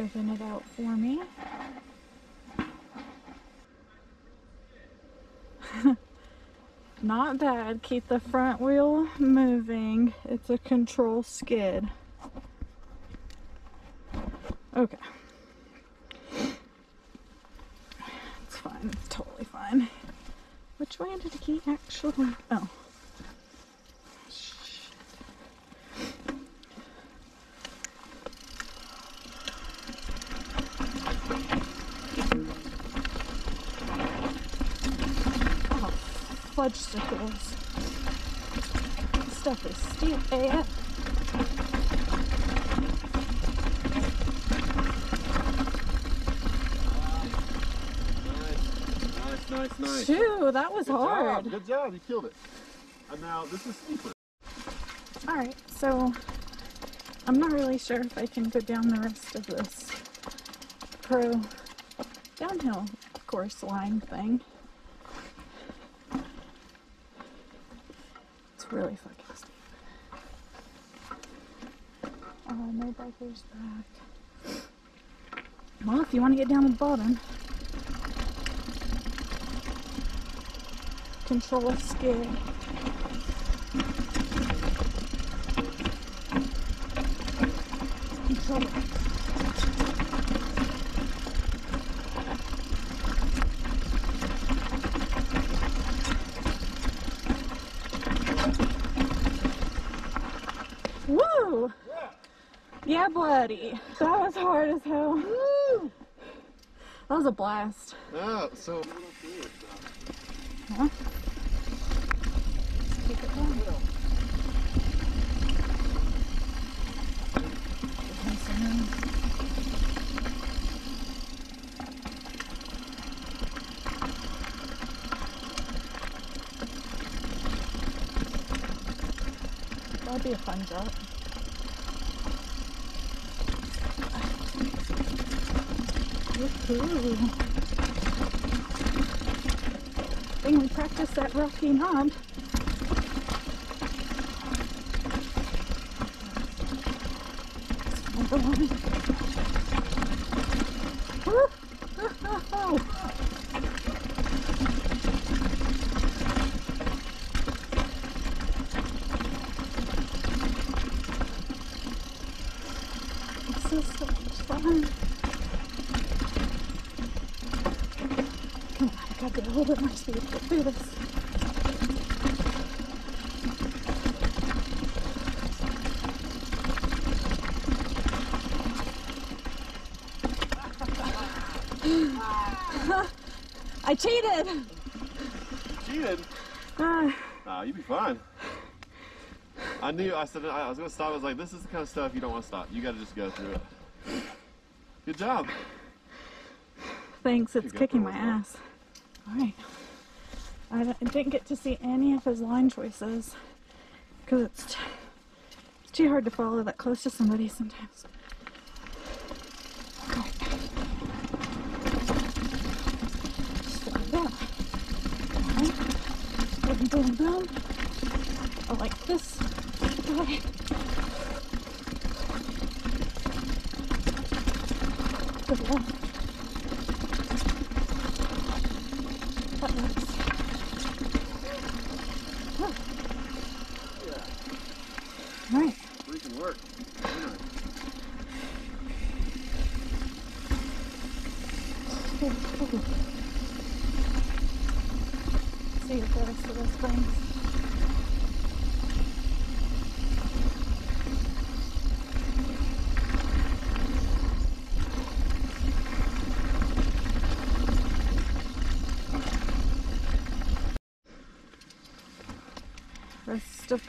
open it out for me. Not bad. Keep the front wheel moving. It's a control skid. Okay. It's fine. It's totally fine. Which way did he actually? Oh. Shit. Oh, fudge stickles. This stuff is stupid. Nice, nice, nice, nice. That was Good hard. job, good job, you killed it. And now this is steeper. Alright, so I'm not really sure if I can go down the rest of this pro downhill course line thing. Really fucking steep. Oh, no bumpers back. Well, if you want to get down the bottom, control skid. Control Woo! Yeah, buddy. That was hard as hell. Woo! That was a blast. Oh, so Huh? Keep it going. Nice and low. That'd be a fun drop. Woohoo! Thing we practice that rocky knob. This is so much fun. Come on, I gotta get a little bit more speed to get through this. I cheated! cheated. Ah, Nah, you'd be fine. I knew. I said I was gonna stop. I was like, this is the kind of stuff you don't want to stop. You got to just go through it. Good job. thanks, it's kicking my ass. Alright. I, don't- I didn't get to see any of his line choices because it's, it's too hard to follow that close to somebody sometimes. Boom, boom. I like this. Alright. Good luck. That works. Alright. Freaking work. Very nice. See what the rest of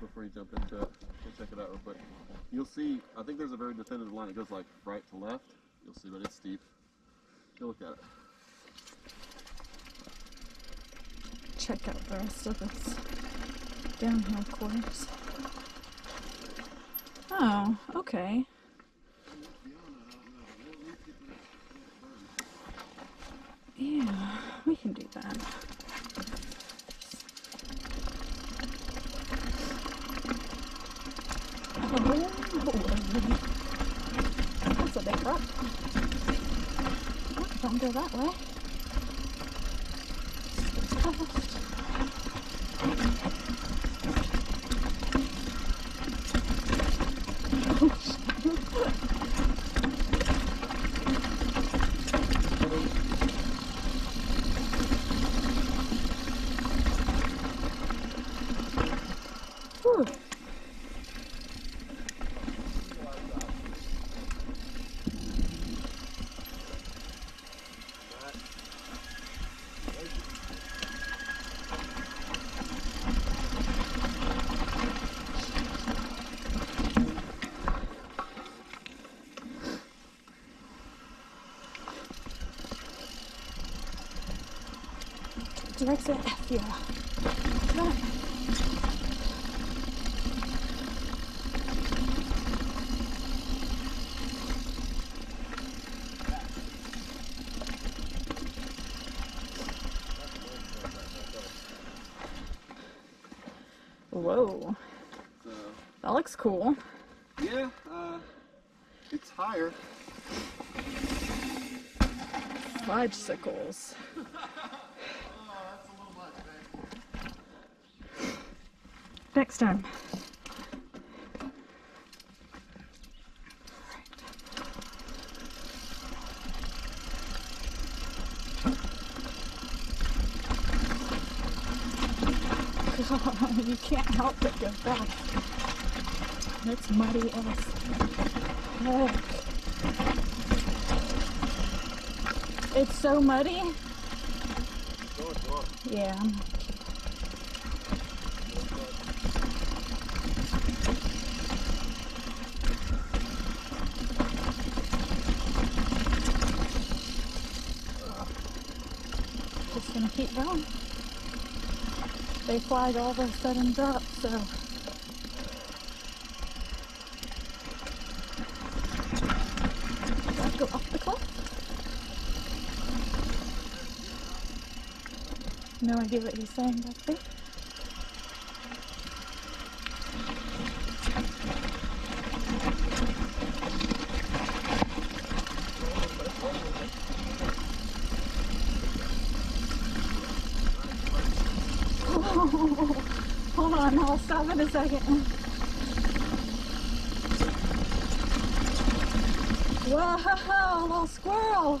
before you jump into it. Go check it out real quick. You'll see, I think there's a very definitive line. It goes like right to left. You'll see, but it's steep. Go look at it. Check out the rest of this downhill course. Oh, okay. Yeah, we can do that. Go that way. Whew. Direct F, yeah. Right. Whoa, So, that looks cool. yeah, uh, it's higher. Fudgesicles. Next time. You can't help but go back. It's muddy as heck. It's so muddy. Go and go. Yeah. Gonna keep going. They flag all the sudden drops, so. Go off the cliff. No idea what he's saying back there. I'll a second. Whoa, little squirrel.